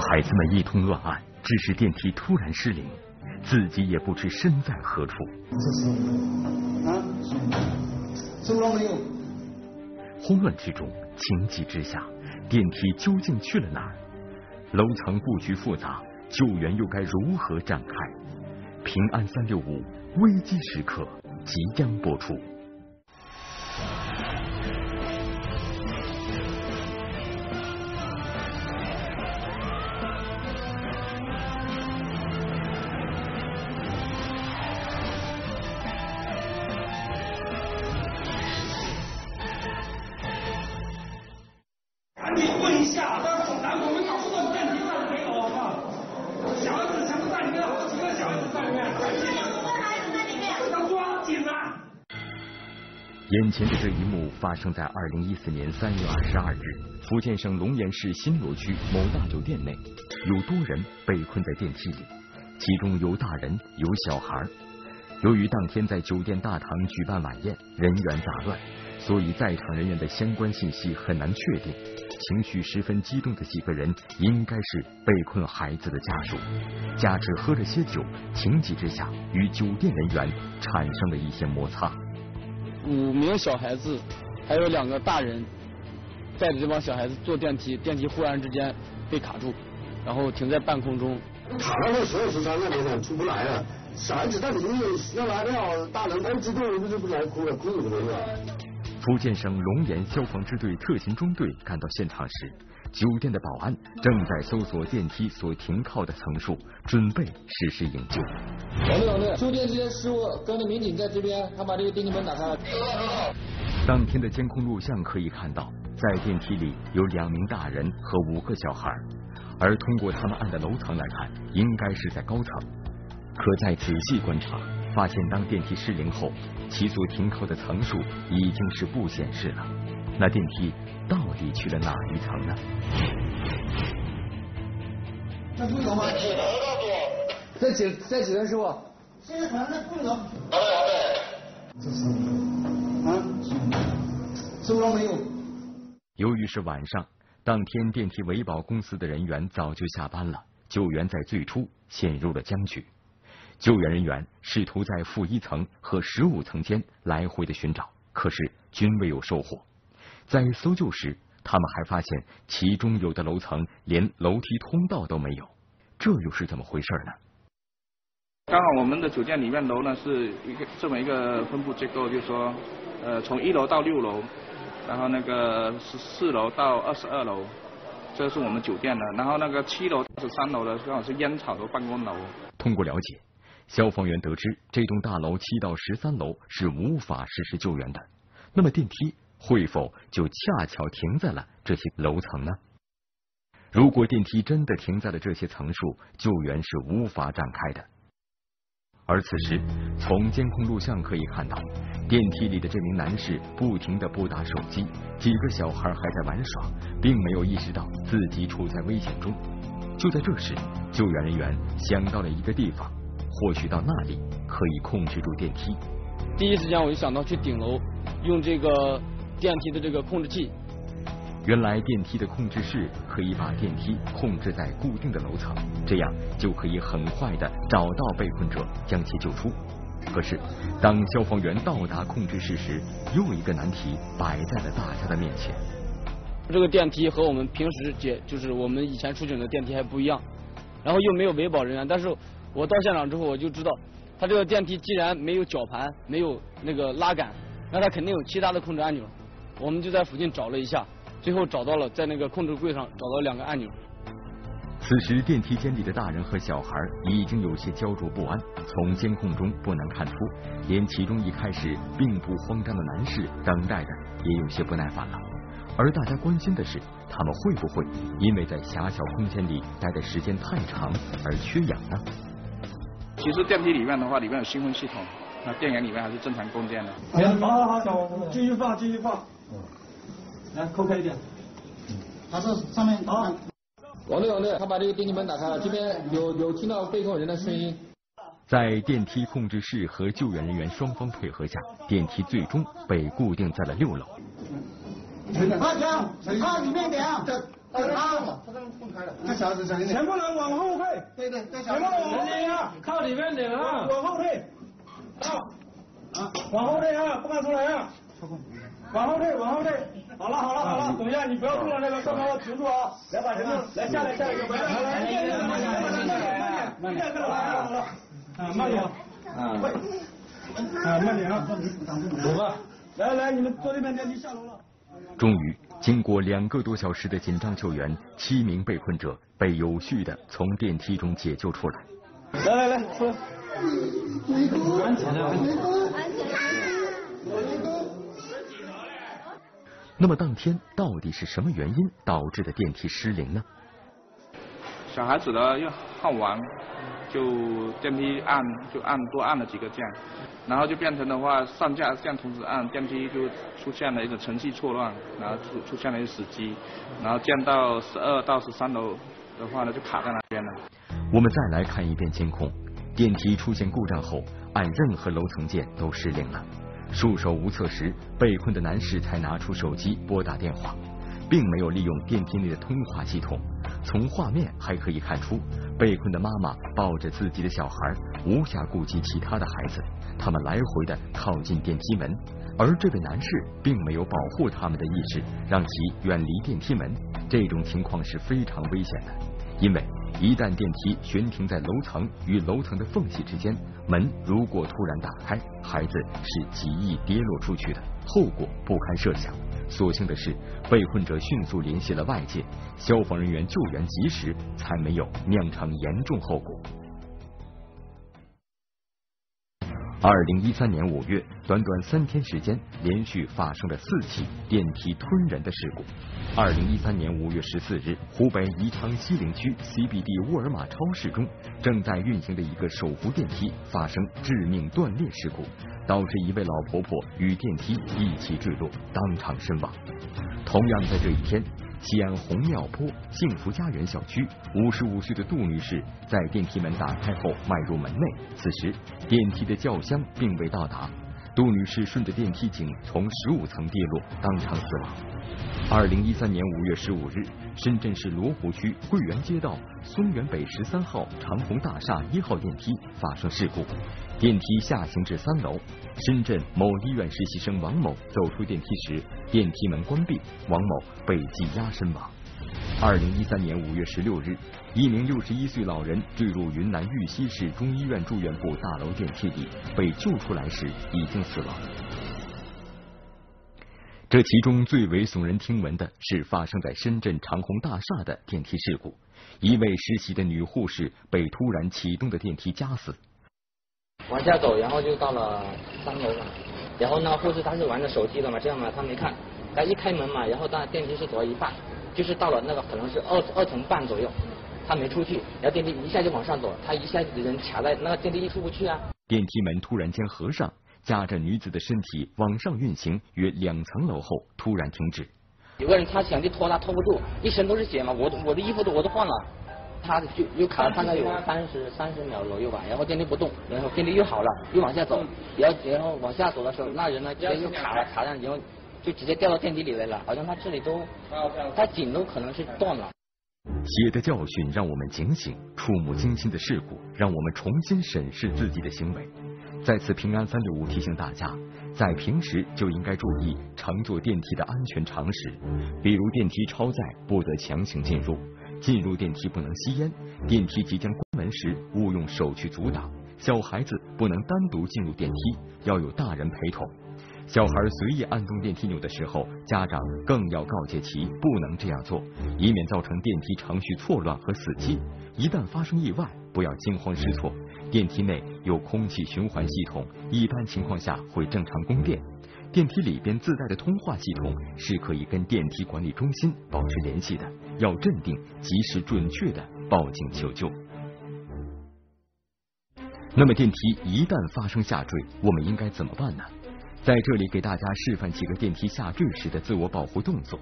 孩子们一通乱按，致使电梯突然失灵，自己也不知身在何处。啊，没有？慌乱之中，情急之下，电梯究竟去了哪儿？楼层布局复杂，救援又该如何展开？平安三六五危机时刻即将播出。眼前的这一幕发生在二零一四年三月二十二日，福建省龙岩市新罗区某大酒店内，有多人被困在电梯里，其中有大人，有小孩。由于当天在酒店大堂举办晚宴，人员杂乱，所以在场人员的相关信息很难确定。情绪十分激动的几个人，应该是被困孩子的家属，加之喝了些酒，情急之下与酒店人员产生了一些摩擦。五名小孩子，还有两个大人，带着这帮小孩子坐电梯，电梯忽然之间被卡住，然后停在半空中。卡到那所有是在那边了，出不来了。小孩子在里面要来了，大人太激动了，就不来哭了，哭怎么了？福建省龙岩消防支队特勤中队赶到现场时，酒店的保安正在搜索电梯所停靠的层数，准备实施营救。老队，老队，修电梯的师傅跟着民警在这边，他把这个电梯门打开了。当天的监控录像可以看到，在电梯里有两名大人和五个小孩，而通过他们按的楼层来看，应该是在高层。可再仔细观察，发现当电梯失灵后，其所停靠的层数已经是不显示了。那电梯到底去了哪一层呢？那不能吗？在几在几层师傅？现在反正那不能。这是啊，收了没有？由于是晚上，当天电梯维保公司的人员早就下班了，救援在最初陷入了僵局。救援人员试图在负一层和十五层间来回的寻找，可是均未有收获。在搜救时，他们还发现其中有的楼层连楼梯通道都没有，这又是怎么回事呢？刚好我们的酒店里面楼呢是一个这么一个分布结构，就是说，呃，从一楼到六楼，然后那个十四楼到二十二楼，这是我们酒店的，然后那个七楼十三楼的刚好是烟草楼办公楼。通过了解，消防员得知这栋大楼七到十三楼是无法实施救援的，那么电梯会否就恰巧停在了这些楼层呢？如果电梯真的停在了这些层数，救援是无法展开的。而此时，从监控录像可以看到，电梯里的这名男士不停的拨打手机，几个小孩还在玩耍，并没有意识到自己处在危险中。就在这时，救援人员想到了一个地方，或许到那里可以控制住电梯。第一时间我就想到去顶楼，用这个电梯的这个控制器。原来电梯的控制室可以把电梯控制在固定的楼层，这样就可以很快的找到被困者，将其救出。可是，当消防员到达控制室时，又一个难题摆在了大家的面前。这个电梯和我们平时解就是我们以前出警的电梯还不一样，然后又没有维保人员。但是我到现场之后，我就知道，它这个电梯既然没有绞盘，没有那个拉杆，那它肯定有其他的控制按钮。我们就在附近找了一下。最后找到了，在那个控制柜上找到两个按钮。此时电梯间里的大人和小孩已经有些焦灼不安，从监控中不难看出，连其中一开始并不慌张的男士等待的也有些不耐烦了。而大家关心的是，他们会不会因为在狭小空间里待的时间太长而缺氧呢？其实电梯里面的话，里面有新风系统，那电源里面还是正常供电的。好好好，继续放，继续放。来，扣开一点。他这上面啊，王队，王队，他把这个电梯门打开了，这边有有听到被困人的声音。在电梯控制室和救援人员双方配合下，电梯最终被固定在了六楼。快点，快里面点。他他嘛，他这么分开了，这小子声音。全部人往后退。对对，全子部往后退啊！靠里面点啊！往后退。啊啊！往后退啊！不敢出来啊！往后退，往后退。好了好了好了，等一下，你不要动了，那个刚刚停住啊！来把人们来下来下来，来来来，慢点慢点慢点慢点，慢点好了好了，啊慢点，啊啊慢点啊，走吧。来来，你们坐这边电梯下楼了。终于，经过两个多小时的紧张救援，七名被困者被有序的从电梯中解救出来。来来来，出来。安全的，安全。那么当天到底是什么原因导致的电梯失灵呢？小孩子呢又好玩，就电梯按就按多按了几个键，然后就变成的话上下键同时按，电梯就出现了一种程序错乱，然后出出现了一个死机，然后降到十二到十三楼的话呢就卡在那边了。我们再来看一遍监控，电梯出现故障后，按任何楼层键都失灵了。束手无策时，被困的男士才拿出手机拨打电话，并没有利用电梯内的通话系统。从画面还可以看出，被困的妈妈抱着自己的小孩，无暇顾及其他的孩子，他们来回的靠近电梯门，而这位男士并没有保护他们的意识，让其远离电梯门。这种情况是非常危险的，因为一旦电梯悬停在楼层与楼层的缝隙之间，门如果突然打开，孩子是极易跌落出去的，后果不堪设想。所幸的是，被困者迅速联系了外界，消防人员救援及时，才没有酿成严重后果。二零一三年五月，短短三天时间，连续发生了四起电梯吞人的事故。二零一三年五月十四日，湖北宜昌西陵区 CBD 沃尔玛超市中，正在运行的一个手扶电梯发生致命断裂事故，导致一位老婆婆与电梯一起坠落，当场身亡。同样在这一天，西安红庙坡幸福家园小区，五十五岁的杜女士在电梯门打开后迈入门内，此时电梯的轿厢并未到达，杜女士顺着电梯井从十五层跌落，当场死亡。二零一三年五月十五日，深圳市罗湖区桂园街道松园北十三号长虹大厦一号电梯发生事故，电梯下行至三楼。深圳某医院实习生王某走出电梯时，电梯门关闭，王某被挤压身亡。二零一三年五月十六日，一名六十一岁老人坠入云南玉溪市中医院住院部大楼电梯里，被救出来时已经死亡。这其中最为耸人听闻的是发生在深圳长虹大厦的电梯事故，一位实习的女护士被突然启动的电梯夹死。往下走，然后就到了三楼了。然后呢，护士她是玩着手机的嘛，这样嘛，她没看。她一开门嘛，然后那电梯是走了一半，就是到了那个可能是二二层半左右，他没出去，然后电梯一下就往上走，他一下子人卡在那个电梯一出不去啊。电梯门突然间合上。夹着女子的身体往上运行约两层楼后突然停止。有个人他想去拖，他拖不住，一身都是血嘛，我我的衣服都我都换了，他就又卡了大概有三十三十秒左右吧，然后电梯不动，然后电梯又好了，又往下走，然后然后往下走的时候，那人呢直接又卡了卡上，然后就直接掉到电梯里来了，好像他这里都他颈都可能是断了。血的教训让我们警醒，触目惊心的事故让我们重新审视自己的行为。在此，平安三六五提醒大家，在平时就应该注意乘坐电梯的安全常识，比如电梯超载不得强行进入，进入电梯不能吸烟，电梯即将关门时勿用手去阻挡，小孩子不能单独进入电梯，要有大人陪同。小孩随意按动电梯钮的时候，家长更要告诫其不能这样做，以免造成电梯程序错乱和死机。一旦发生意外，不要惊慌失措。电梯内有空气循环系统，一般情况下会正常供电。电梯里边自带的通话系统是可以跟电梯管理中心保持联系的，要镇定，及时准确的报警求救。那么电梯一旦发生下坠，我们应该怎么办呢？在这里给大家示范几个电梯下坠时的自我保护动作。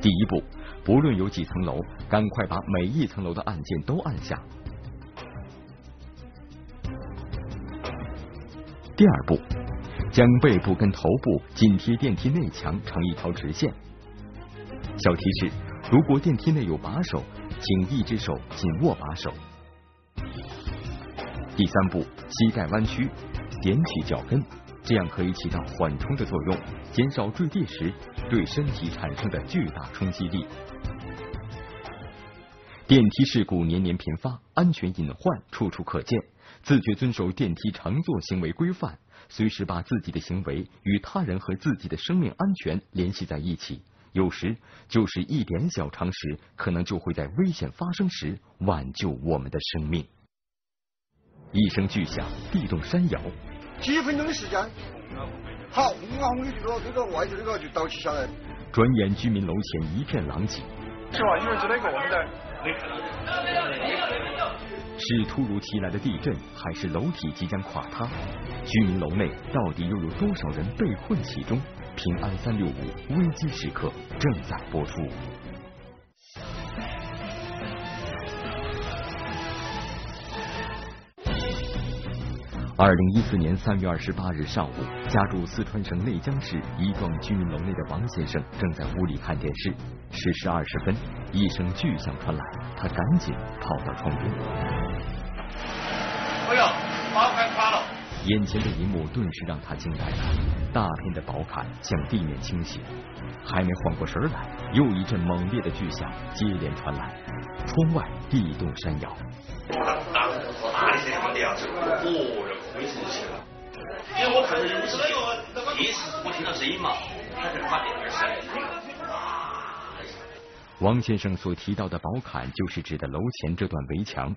第一步，不论有几层楼，赶快把每一层楼的按键都按下。第二步，将背部跟头部紧贴电梯内墙成一条直线。小提示：如果电梯内有把手，请一只手紧握把手。第三步，膝盖弯曲，踮起脚跟，这样可以起到缓冲的作用，减少坠地时对身体产生的巨大冲击力。电梯事故年年频发，安全隐患处处可见。自觉遵守电梯乘坐行为规范，随时把自己的行为与他人和自己的生命安全联系在一起。有时就是一点小常识，可能就会在危险发生时挽救我们的生命。一声巨响，地动山摇。几分钟的时间，好，轰啊轰的就说这个外头那个就倒起下来。转眼居民楼前一片狼藉。是吧？有人知道过没得？是突如其来的地震，还是楼体即将垮塌？居民楼内到底又有多少人被困其中？平安三六五危机时刻正在播出。二零一四年三月二十八日上午，家住四川省内江市一幢居民楼内的王先生正在屋里看电视。十时二十分，一声巨响传来，他赶紧跑到窗边。哎呦，宝坎垮了！眼前的一幕顿时让他惊呆了，大片的宝坎向地面倾斜。还没缓过神来，又一阵猛烈的巨响接连传来，窗外地动山摇。灰尘起了。因为我看到有视频，第一次我听到声音嘛，他在发电而响。王先生所提到的宝坎，就是指的楼前这段围墙，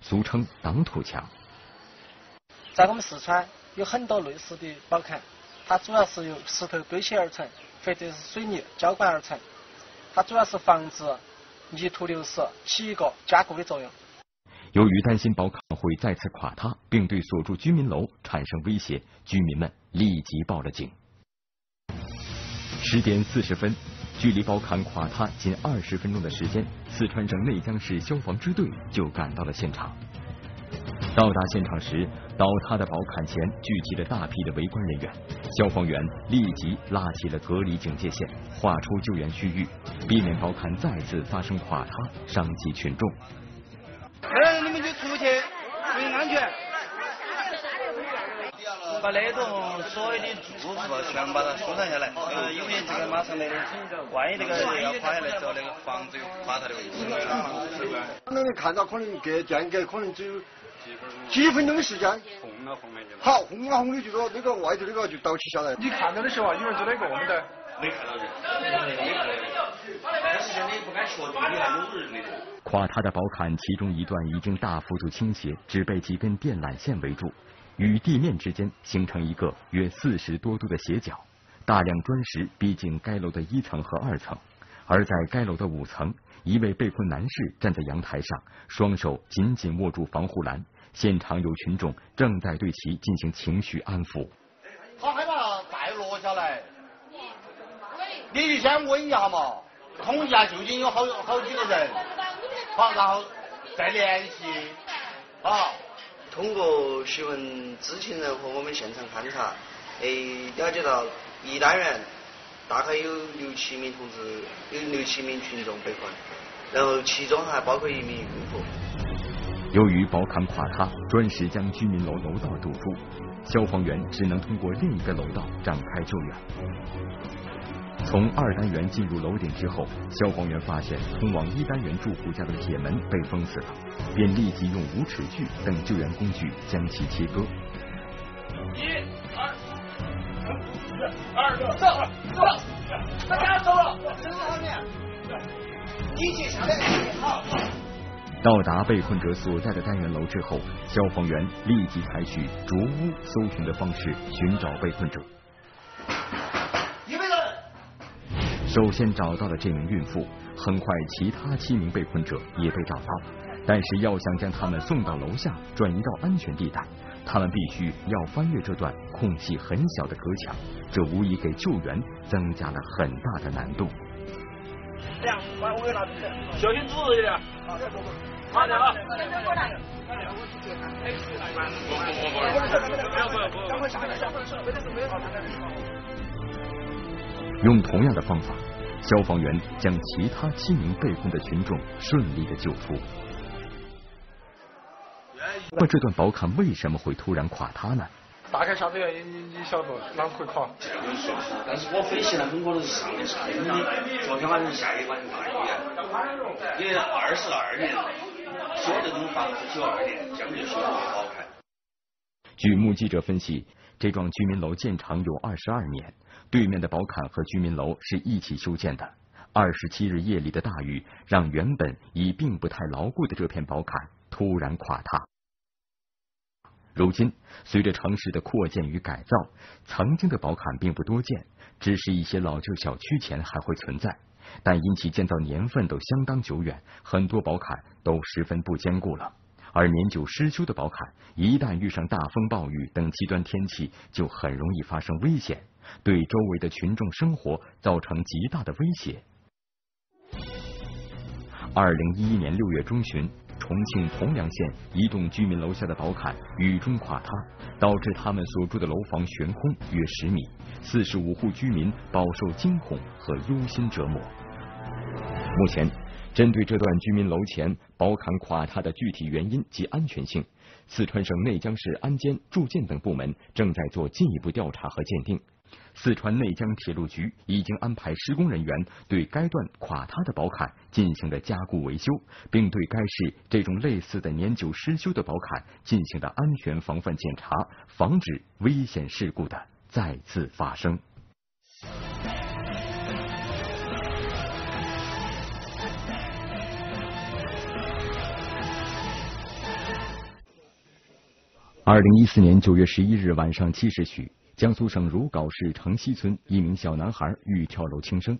俗称挡土墙。在我们四川有很多类似的宝坎，它主要是由石头堆砌而成，或者是水泥浇灌而成，它主要是防止泥土流失，起一个加固的作用。由于担心宝坎会再次垮塌，并对所住居民楼产生威胁，居民们立即报了警。十点四十分，距离宝坎垮塌仅二十分钟的时间，四川省内江市消防支队就赶到了现场。到达现场时，倒塌的宝坎前聚集了大批的围观人员，消防员立即拉起了隔离警戒线，划出救援区域，避免宝坎再次发生垮塌，伤及群众。哎，你们就出去，注意安全。把那种所有的住户全把它疏散下来，呃，因为这个马上那个，万一那个要垮下来之后，那个房子又垮塌的。危险。那你看到可能隔间隔可能只有几分钟的时间，好，轰啊轰的。就说那个外头那个就倒起下来。你看到的。时候啊，有人知道过没得？没看到人，垮塌的宝坎其中一段已经大幅度倾斜，只被几根电缆线围住。与地面之间形成一个约四十多度的斜角，大量砖石逼近该楼的一层和二层，而在该楼的五层，一位被困男士站在阳台上，双手紧紧握住防护栏，现场有群众正在对其进行情绪安抚。他害怕再落下来，你就先问一下嘛，统计下究竟有好好几个人，好，然后再联系，啊。通过询问知情人和我们现场勘查，诶，了解到一单元大概有六七名同志，有六七名群众被困，然后其中还包括一名孕妇。由于宝坎垮塌，砖石将居民楼楼道堵住，消防员只能通过另一个楼道展开救援。从二单元进入楼顶之后，消防员发现通往一单元住户家的铁门被封死了，便立即用无齿锯等救援工具将其切割。一、二、四、二个，走，走，大家走了，身上面，一起下来，好。到达被困者所在的单元楼之后，消防员立即采取逐屋搜寻的方式寻找被困者。首先找到了这名孕妇，很快其他七名被困者也被找到，但是要想将他们送到楼下转移到安全地带，他们必须要翻越这段空隙很小的隔墙，这无疑给救援增加了很大的难度。两万我给拿出去，小心肚子一点。慢点啊！用同样的方法。消防员将其他七名被困的群众顺利的救出。那么这段宝坎为什么会突然垮塌呢？大概啥子原因你你晓得不？啷个会垮？但是我分析呢，很可能是上的是阴的。昨天晚上下一晚大雨啊，因为二十二年修这种房子，九二年将近修宝坎。据目击者分析，这幢居民楼建成有二十二年，对面的宝坎和居民楼是一起修建的。二十七日夜里的大雨，让原本已并不太牢固的这片宝坎突然垮塌。如今，随着城市的扩建与改造，曾经的宝坎并不多见，只是一些老旧小区前还会存在。但因其建造年份都相当久远，很多宝坎都十分不坚固了。而年久失修的宝坎，一旦遇上大风暴雨等极端天气，就很容易发生危险，对周围的群众生活造成极大的威胁。二零一一年六月中旬。重庆铜梁县一栋居民楼下的宝坎雨中垮塌，导致他们所住的楼房悬空约十米，四十五户居民饱受惊恐和忧心折磨。目前，针对这段居民楼前宝坎垮塌的具体原因及安全性，四川省内江市安监、住建等部门正在做进一步调查和鉴定。四川内江铁路局已经安排施工人员对该段垮塌的宝坎进行了加固维修，并对该市这种类似的年久失修的宝坎进行了安全防范检查，防止危险事故的再次发生。二零一四年九月十一日晚上七时许。江苏省如皋市城西村一名小男孩欲跳楼轻生。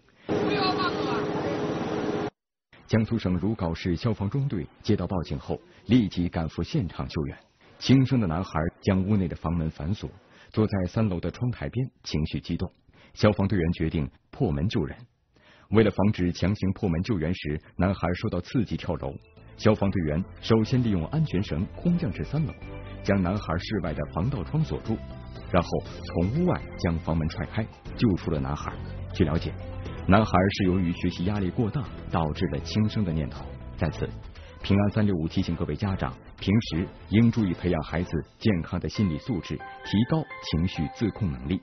江苏省如皋市消防中队接到报警后，立即赶赴现场救援。轻生的男孩将屋内的房门反锁，坐在三楼的窗台边，情绪激动。消防队员决定破门救人。为了防止强行破门救援时男孩受到刺激跳楼，消防队员首先利用安全绳空降至三楼，将男孩室外的防盗窗锁住。然后从屋外将房门踹开，救出了男孩。据了解，男孩是由于学习压力过大导致了轻生的念头。在此，平安三六五提醒各位家长，平时应注意培养孩子健康的心理素质，提高情绪自控能力。